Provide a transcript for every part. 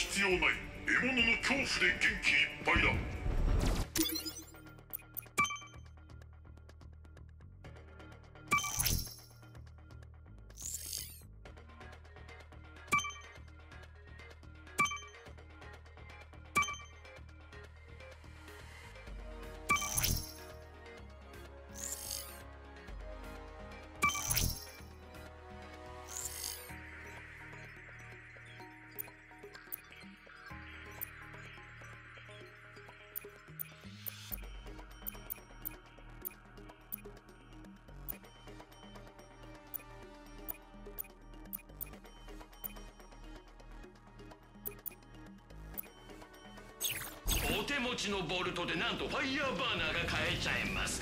必要ない獲物の恐怖で元気いっ持ちのボルトでなんとファイヤーバーナーが買えちゃいます。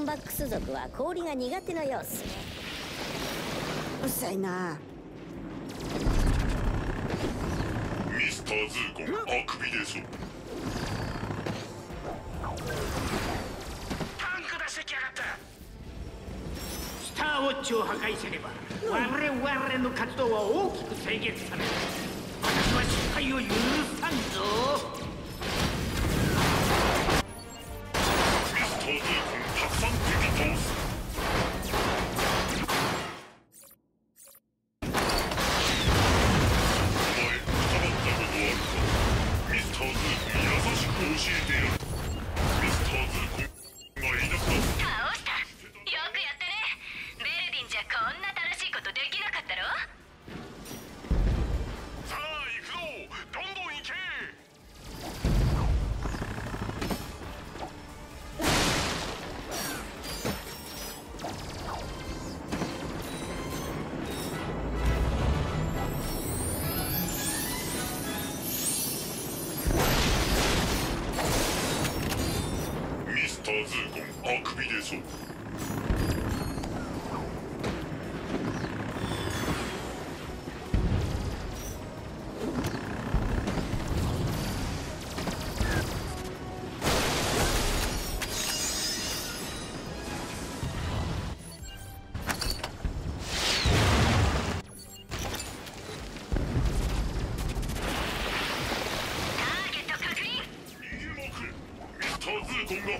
ンバックス族は氷が苦手な様子うっさいな。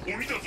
ゴミだ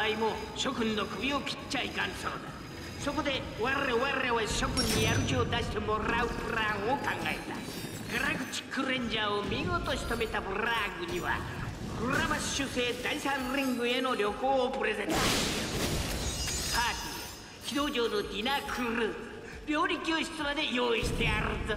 場合も諸君の首を切っちゃいかんそうだ。そこで我々は諸君にやる気を出してもらうプランを考えた。ガラクチックレンジャーを見事仕留めたブラーグにはグラマッシュ星第三リングへの旅行をプレゼント。パーティー軌道上のディナークルーズ料理教室まで用意してやるぞ。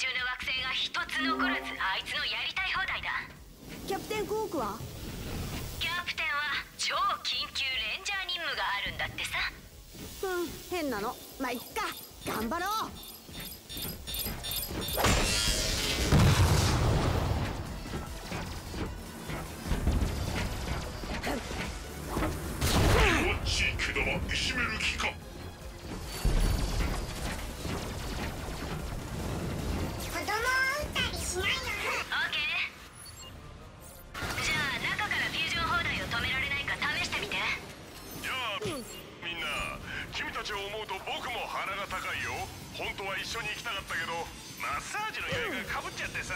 中の惑星が一つ残らずあいつのやりたい放題だ。キャプテンコークは？キャプテンは超緊急レンジャー任務があるんだってさ。うん変なの。まあいっか。頑張ろう。ウォッチ毛玉いじめる気か鼻が高いよ。本当は一緒に行きたかったけどマッサージの酔いがかぶっちゃってさ。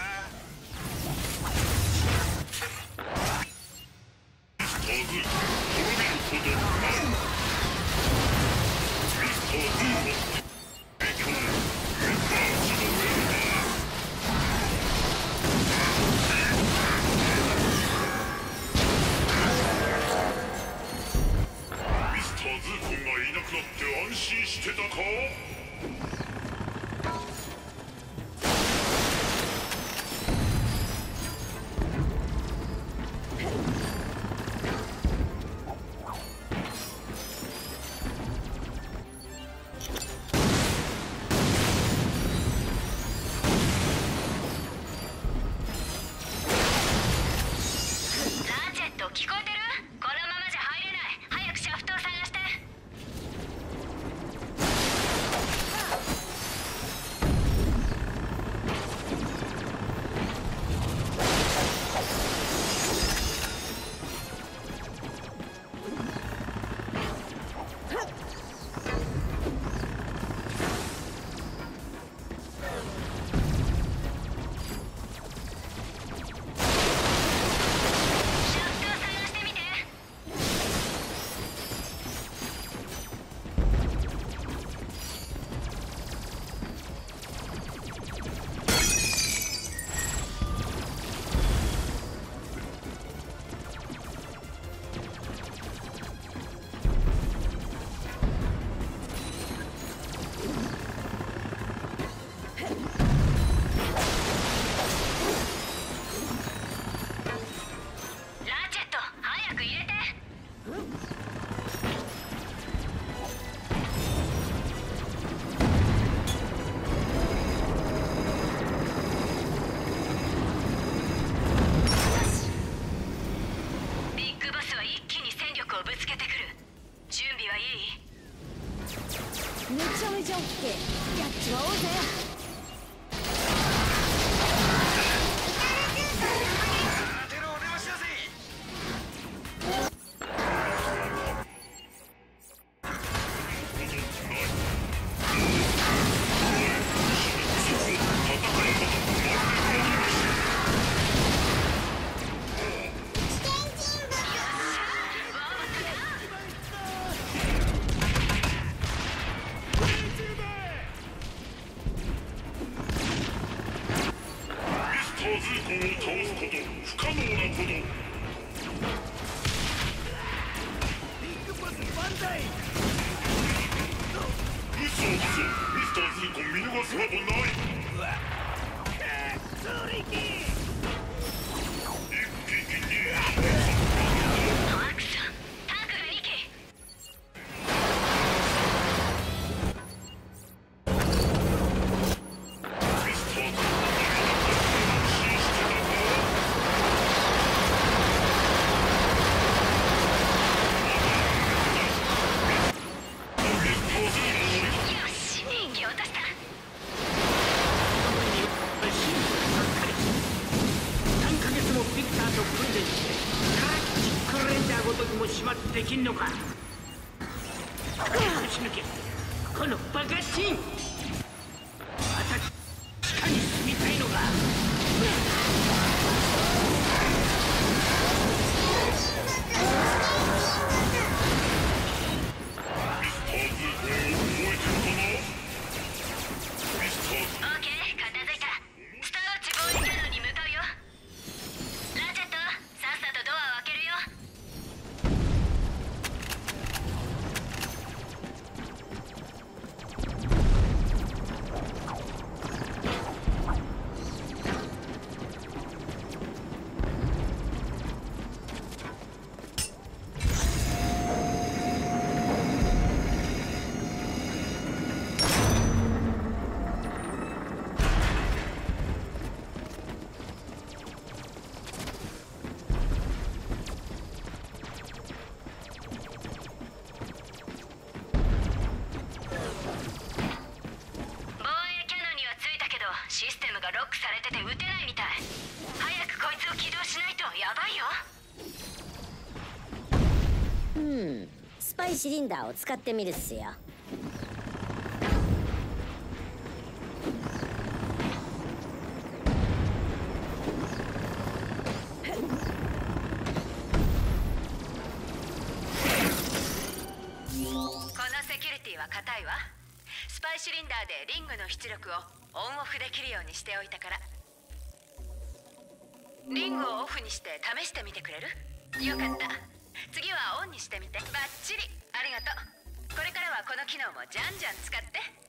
was rubble うん。スパイシリンダーを使ってみるっすよ。このセキュリティは硬いわ。スパイシリンダーでリングの出力をオンオフできるようにしておいたから。リングをオフにして試してみてくれる？よかった。次はオンにしてみて。バッチリ。ありがとう。これからはこの機能もじゃんじゃん使って。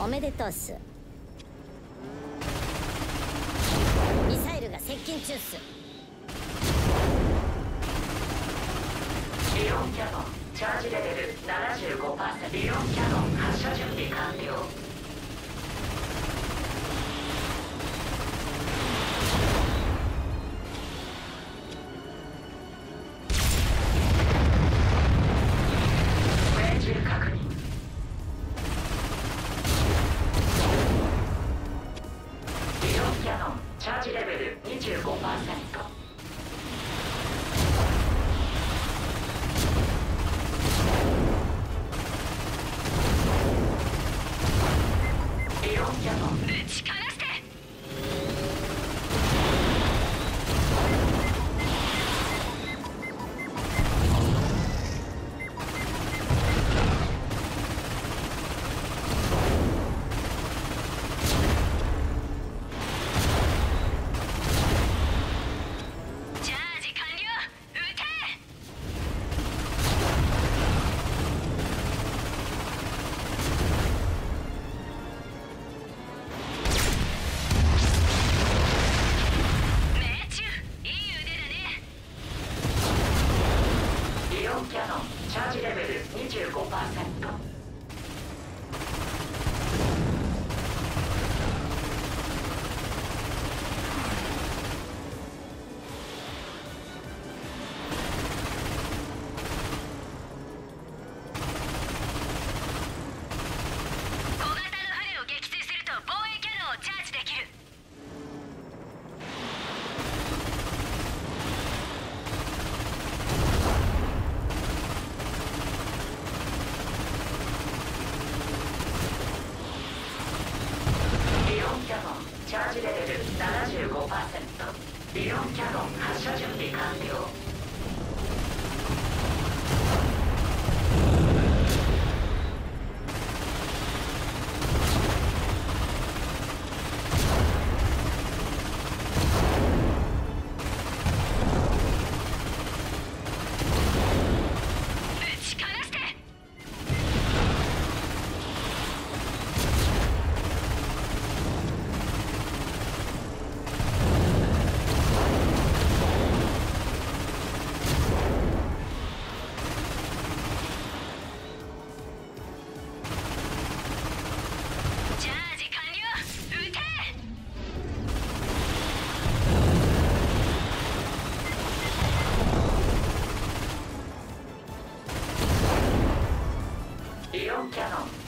おめでとうっす。ミサイルが接近中っす。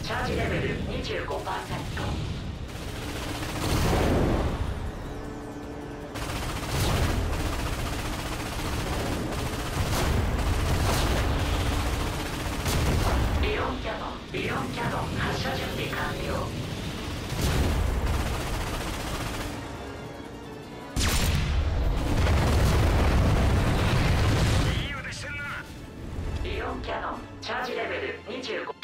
チャージレベル25%イオンキャノンイオンキャノン発射準備完了。いい腕してんなイオンキャノンチャージレベル25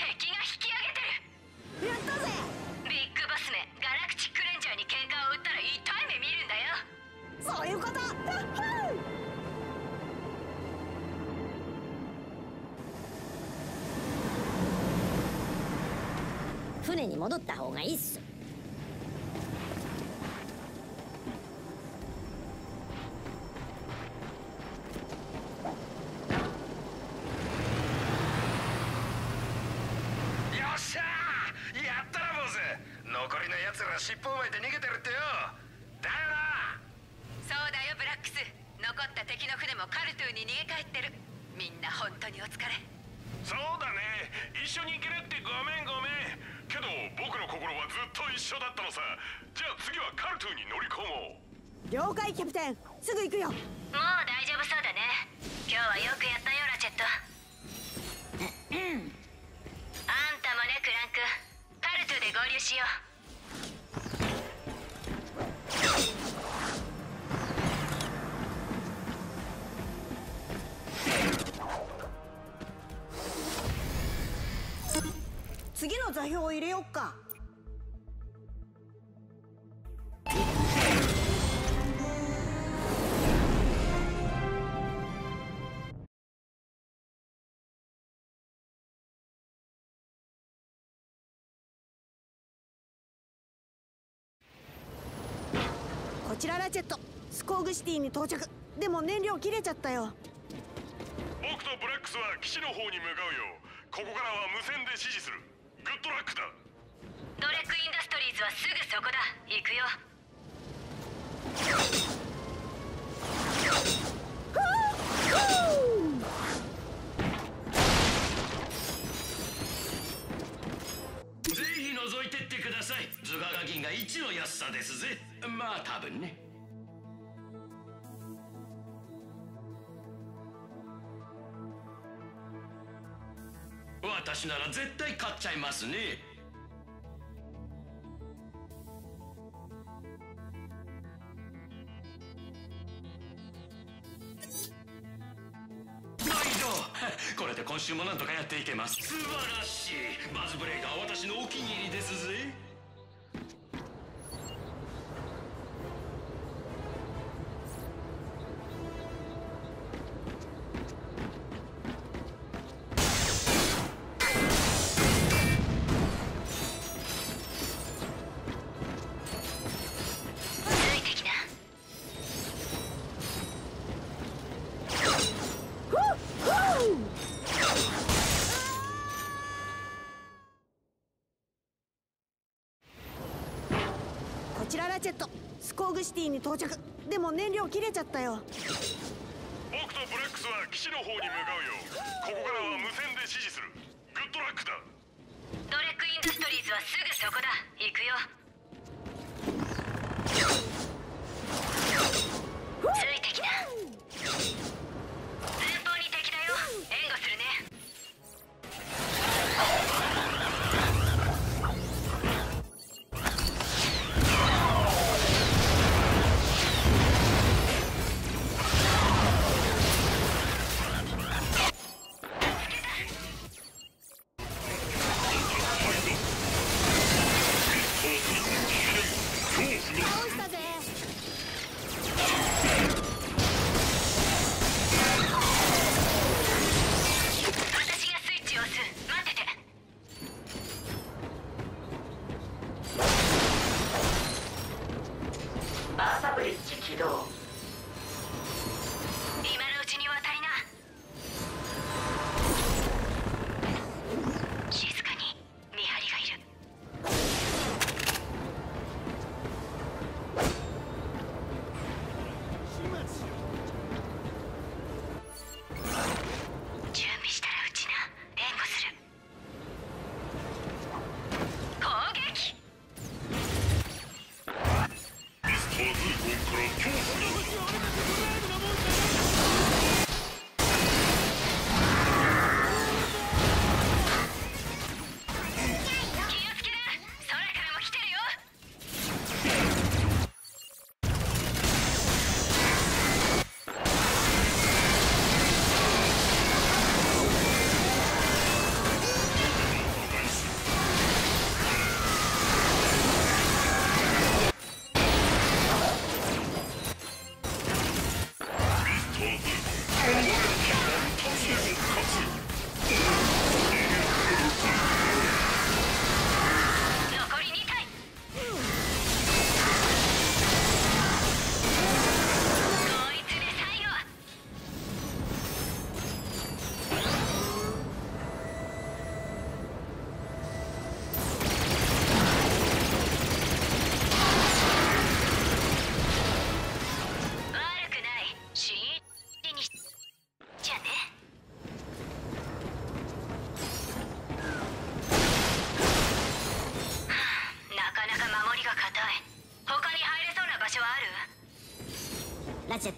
か。こちらラチェット。スコーグシティに到着。でも燃料切れちゃったよ。僕とブラックスは基地の方に向かうよ。ここからは無線で指示する。グッドラックだドレックインダストリーズはすぐそこだ。行くよ。ぜひ覗いてってください。図画ガ銀が1の安さですぜ。まあ多分ね。私なら絶対買っちゃいますね。チェット。スコーグシティに到着。でも燃料切れちゃったよ。僕とブラックスは基地の方に向かうよここからは無線で指示する。グッドラックだ。ドレックインダストリーズはすぐそこだ。行くよ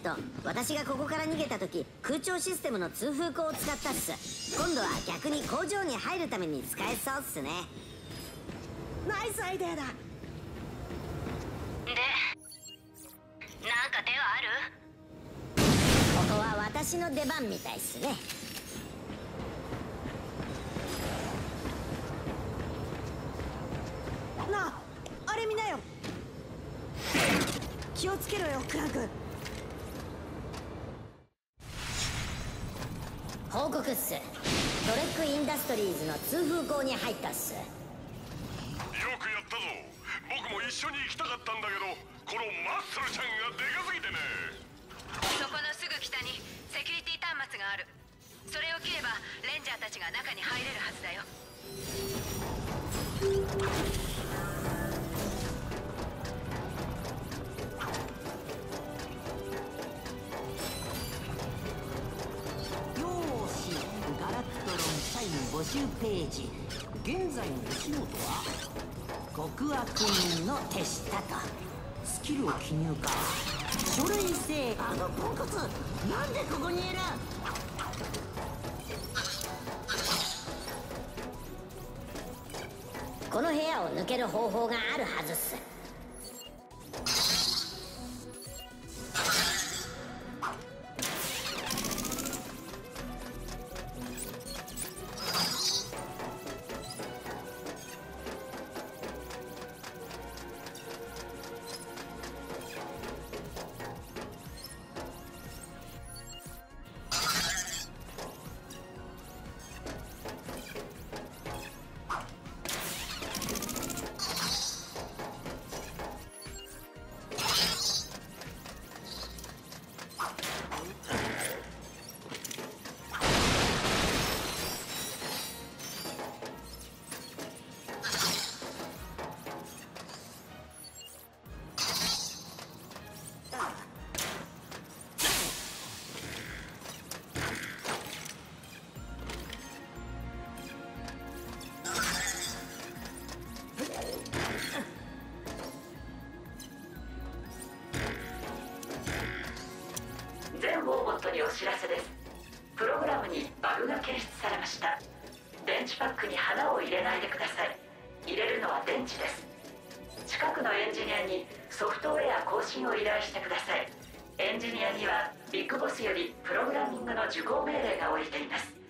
ト私がここから逃げた時空調システムの通風口を使ったっす。今度は逆に工場に入るために使えそうっすね。ナイスアイデアだ。でなんか手はある？ここは私の出番みたいっすね。なああれ見なよ。気をつけろよクランク報告っすドレックインダストリーズの通風口に入ったっす。よくやったぞ。僕も一緒に行きたかったんだけどこのマッスルちゃんがでかすぎてね。そこのすぐ北にセキュリティ端末がある。それを切ればレンジャーたちが中に入れるはずだよよページ。現在の仕事は極悪人の手下かスキルを記入か書類制あのポンコツなんでここにいる？の部屋を抜ける方法があるはずっす。命令が下りています。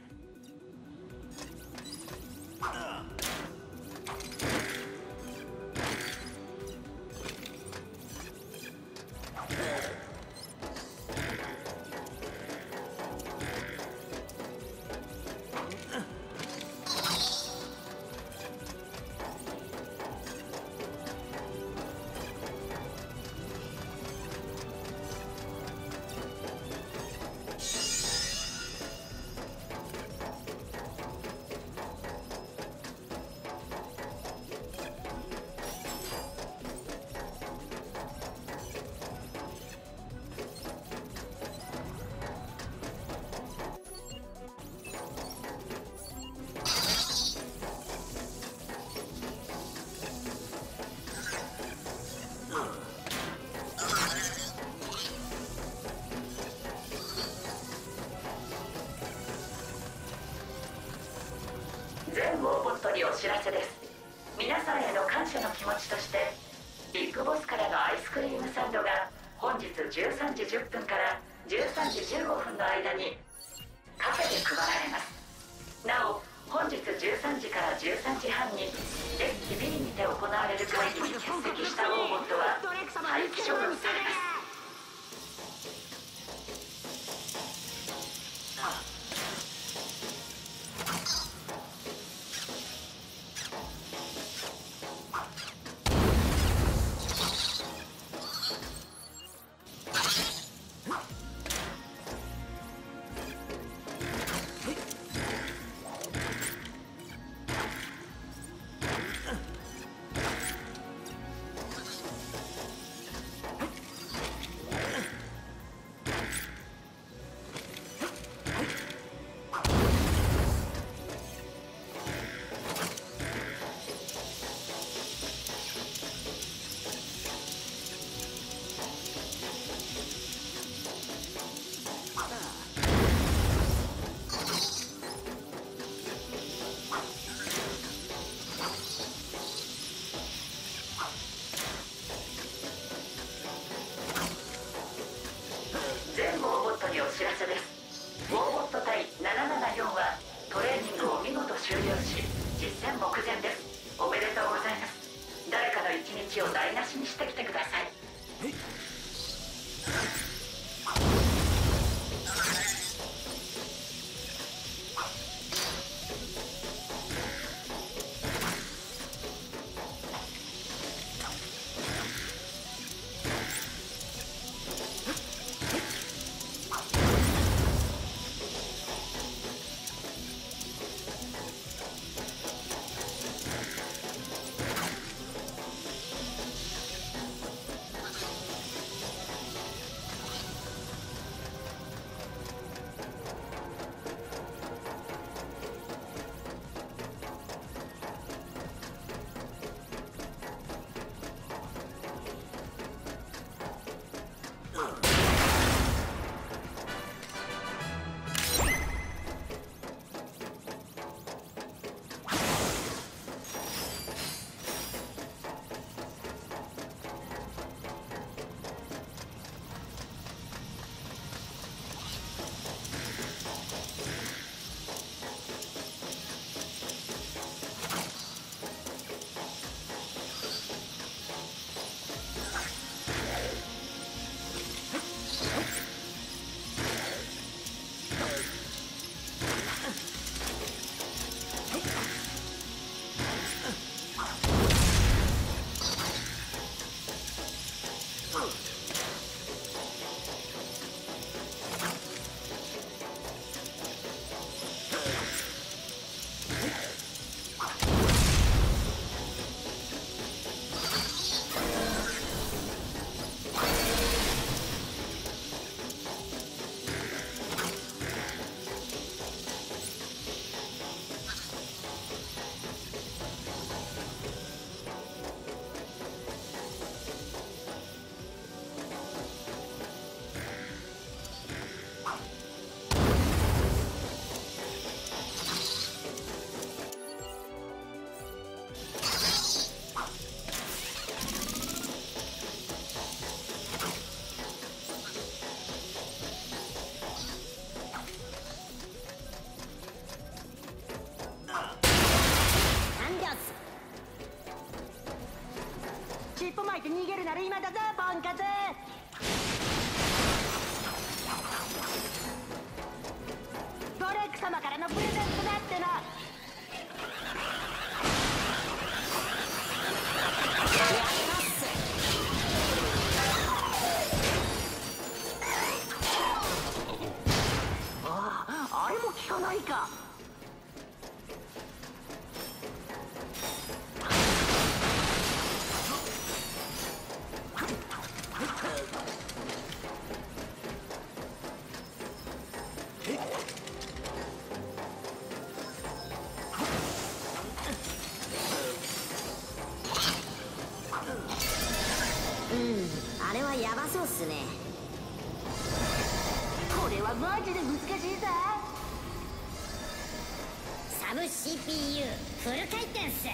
CPU フル回転っす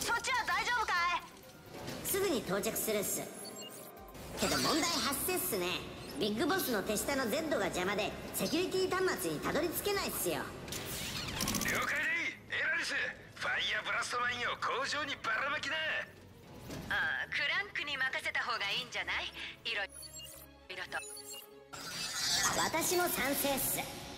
そっちは大丈夫かい？すぐに到着するっす。けど問題発生っすね。ビッグボスの手下の Z が邪魔でセキュリティ端末にたどり着けないっすよ。了解でい。エラリスファイヤーブラストマインを工場にばらまきな。ああクランクに任せた方がいいんじゃない？いろいろと。私も賛成っす。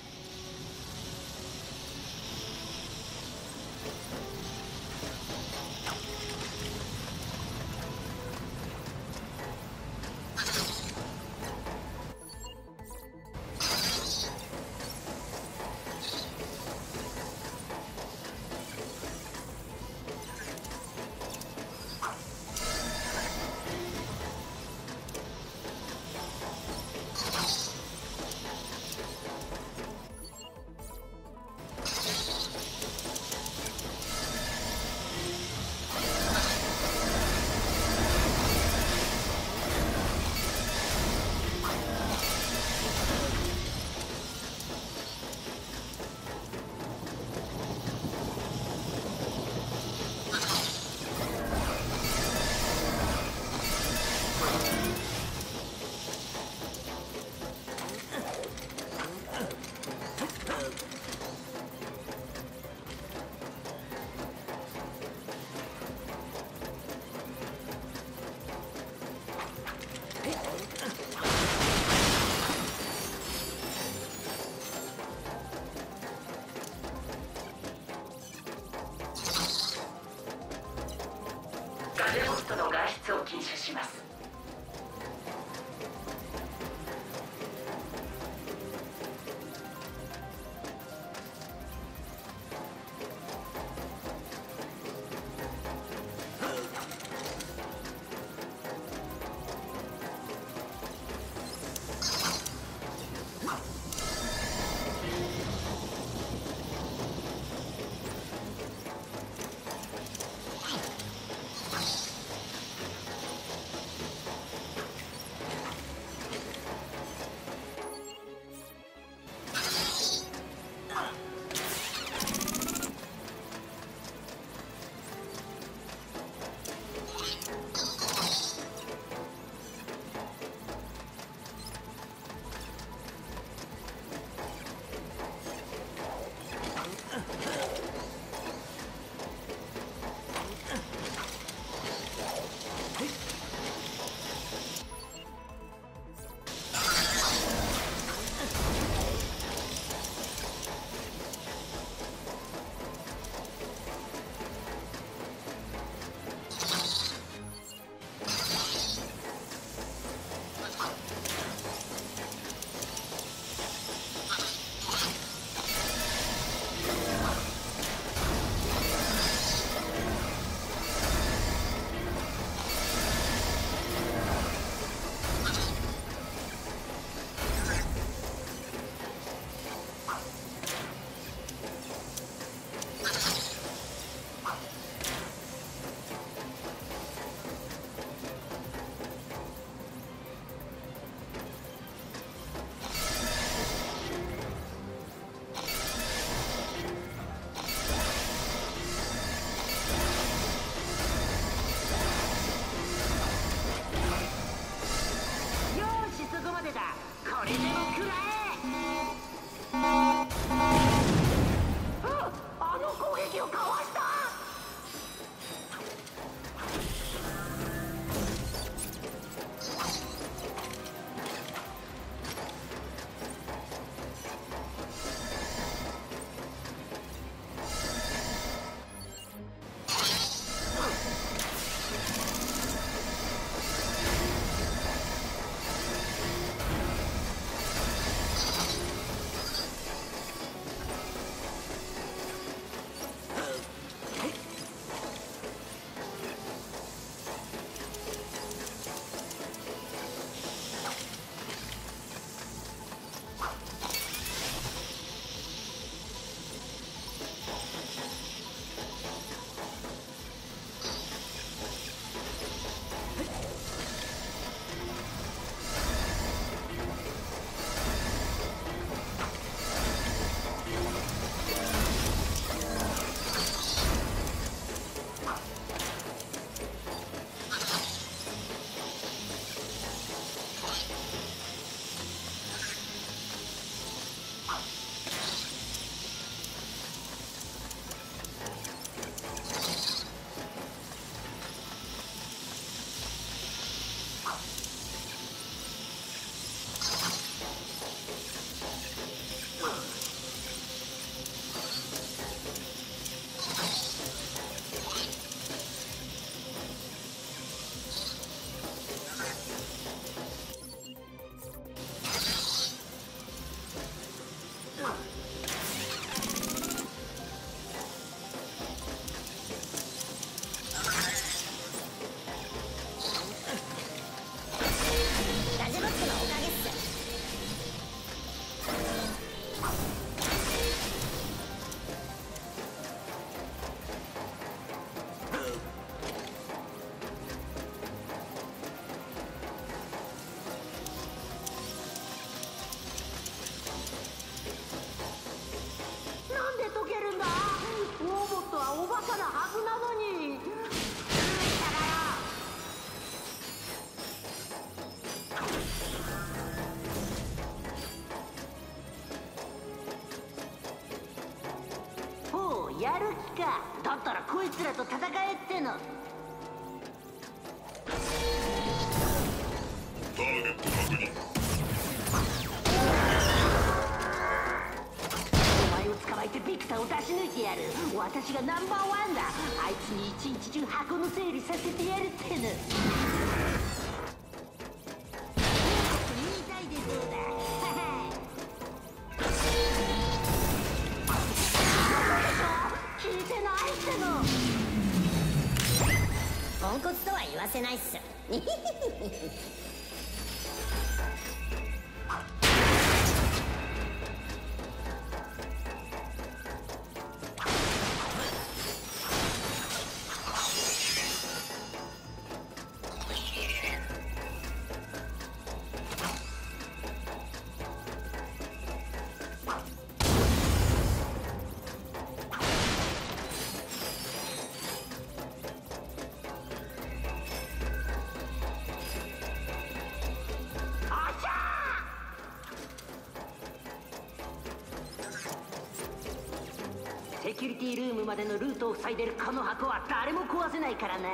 キュリティルームまでのルートを塞いでるこの箱は誰も壊せないからな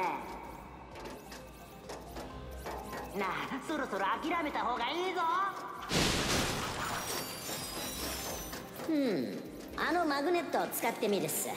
なあそろそろ諦めた方がいいぞ。うん。あのマグネットを使ってみるっす。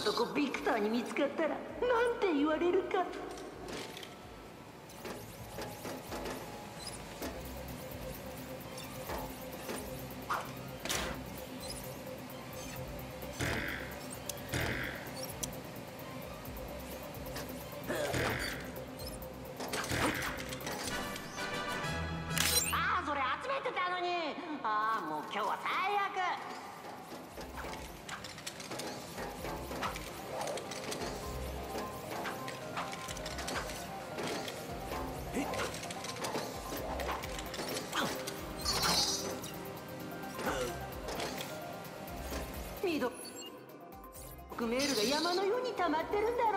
男ビクターに見つかったら待ってるんだ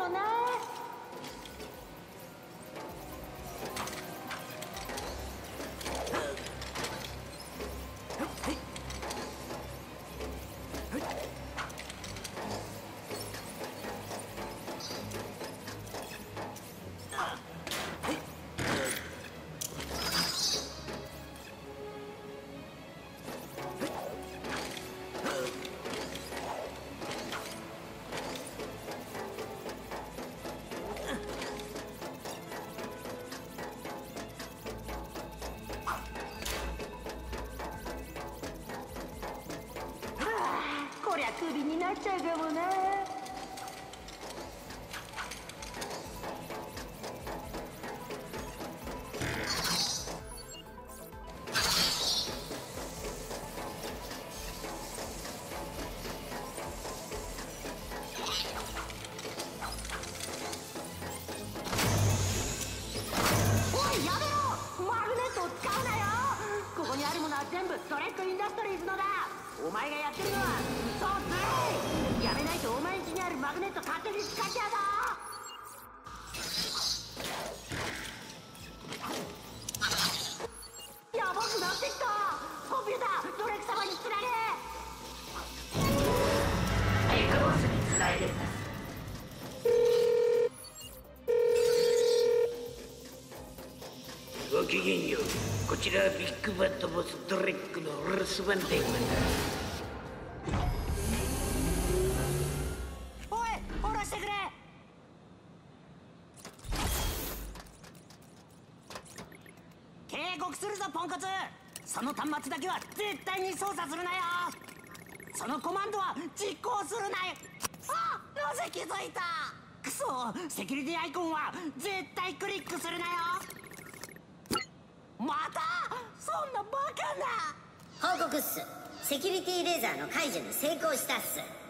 ¡Chira, bisquita, vos, trico! ーの解除に成功したっす。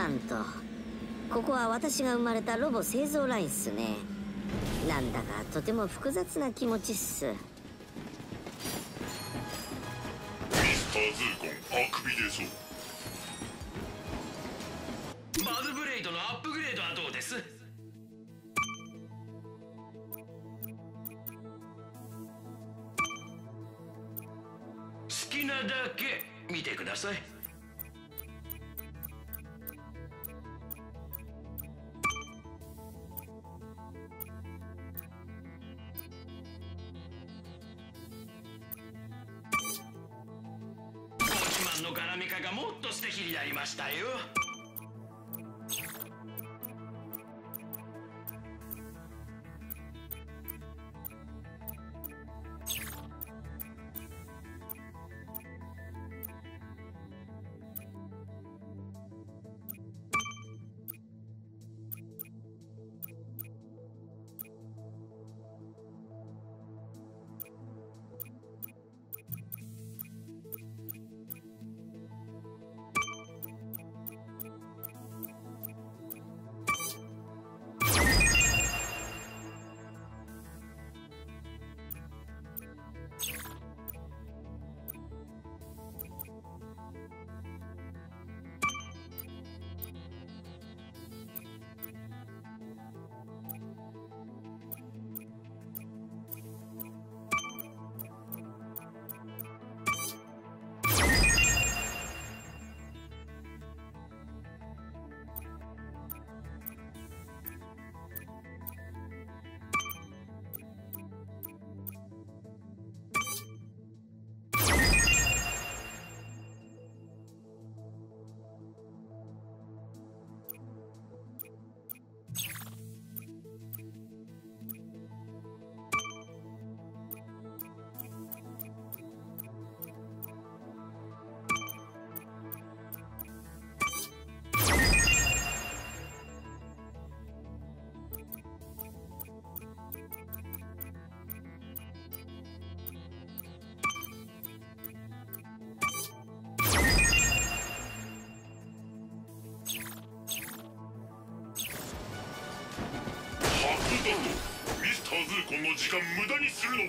なんとここは私が生まれたロボ製造ラインっすね。なんだかとても複雑な気持ちっす。ミスターズーゴンあくびでしょ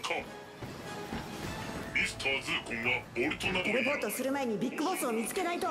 か。ミスターズーコンボルトレポートする前にビッグボスを見つけないと。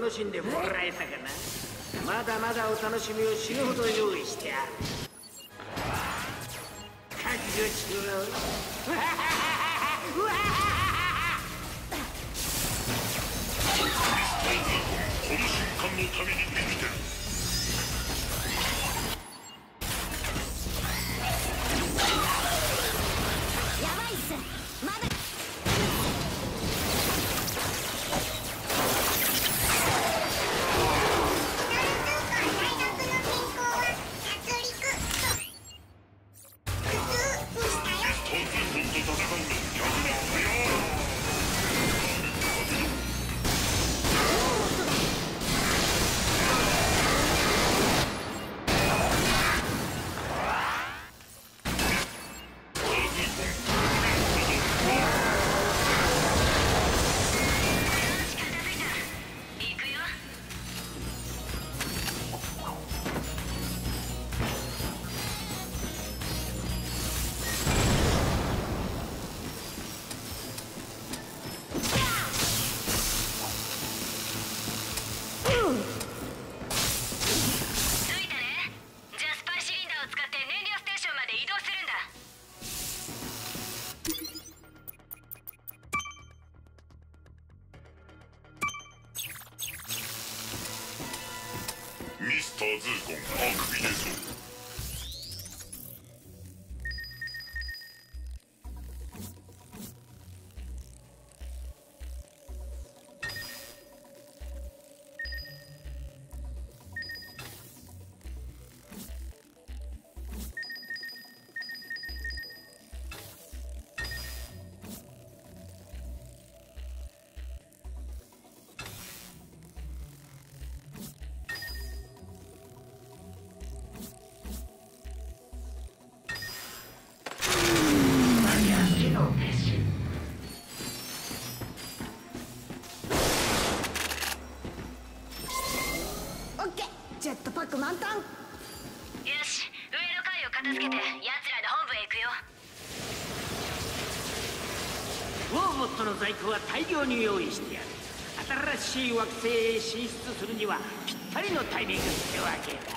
楽しんでもらえたかな。まだまだお楽しみを死ぬほど用意してある。覚悟しろわこの瞬間のた。めに生きてるに用意してやる新しい惑星へ進出するにはぴったりのタイミングってわけよ。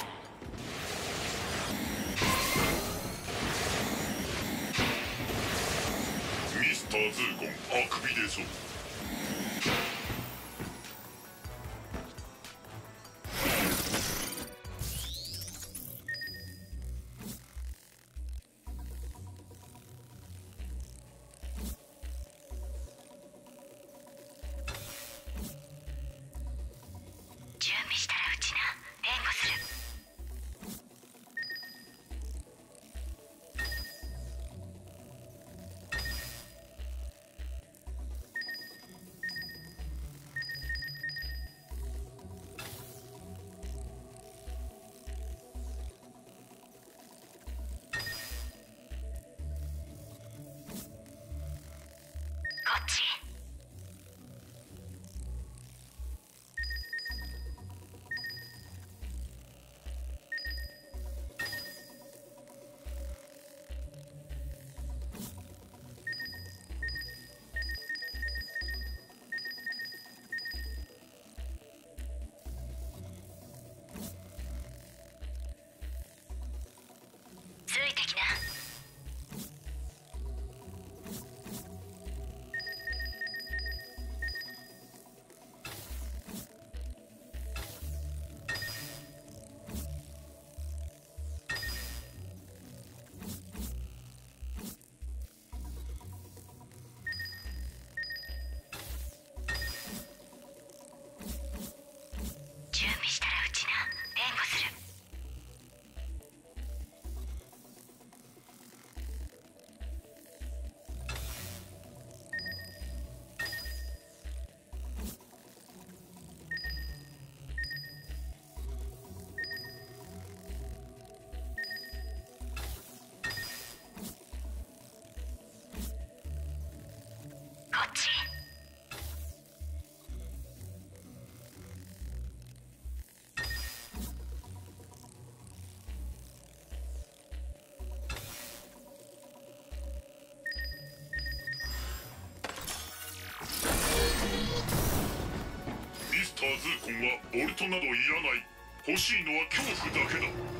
はボルトなどいらない。欲しいのは恐怖だけだ。